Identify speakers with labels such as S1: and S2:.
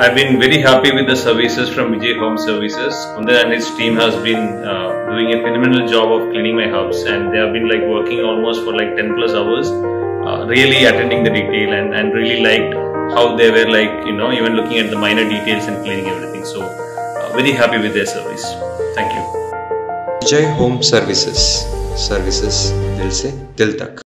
S1: I've been very happy with the services from Vijay Home Services. Kundan and his team has been uh, doing a phenomenal job of cleaning my house and they have been like working almost for like 10 plus hours, uh, really attending the detail and, and really liked how they were like, you know, even looking at the minor details and cleaning everything. So, uh, very happy with their service. Thank you.
S2: Vijay Home Services. Services till se till tak.